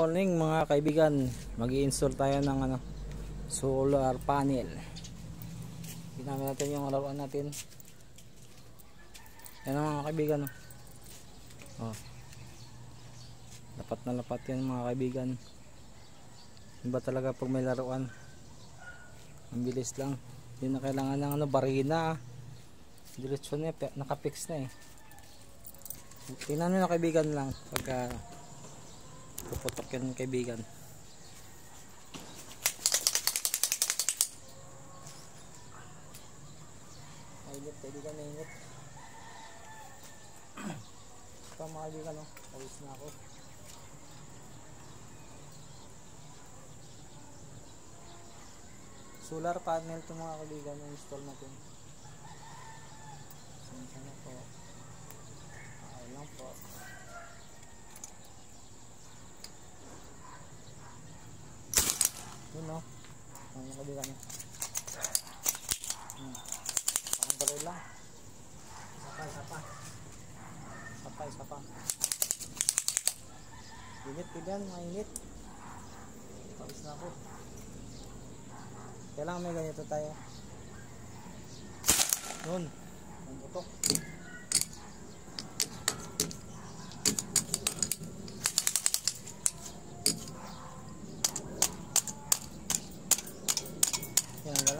Morning mga kaibigan, mag install tayo ng ano, solar panel. Ginamit natin yung laruan natin. Yan ang mga kaibigan. Oh. oh. Lapat na lapat yan mga kaibigan. Iba talaga pag may laruan. Ang bilis lang. Hindi na kailangan ng ano, barina. Diretso na, nakapix na eh. Tingnan nyo na kaibigan lang pagka puputok yan kaibigan. Mainit kaibigan, mainit. Ito mga kaibigan, no? Pawis na ako. Solar panel ito mga kaibigan, install natin. Sana po. Okay lang po. Yun no. Ang kabila niya. Hmm. Parang baril lang. Sapa, sapa. Sapa, sapa. Init, pilan, mainit. Pawis na ako. Kailangan may ganito tayo. Nun. Ang butok.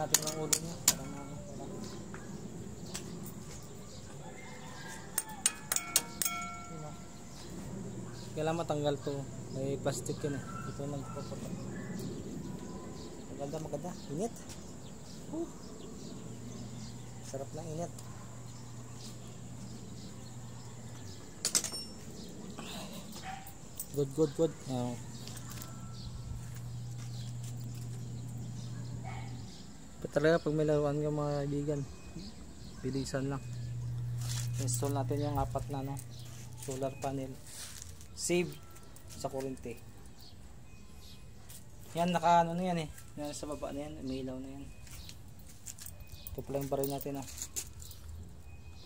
Natin ng ulo niya. Kailangan matanggal to. May plastic yun eh. Ito yung nagpapatok. Maganda maganda. Init. Uh. Sarap ng init. Good, good, good. Uh, talaga pag may laruan ka mga kaibigan bilisan lang. Install natin yung apat na no, solar panel. Save sa kurente yan naka ano na yan eh. Yan sa baba na yan may ilaw na yan. Ito pala yung baril natin ah.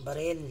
Baril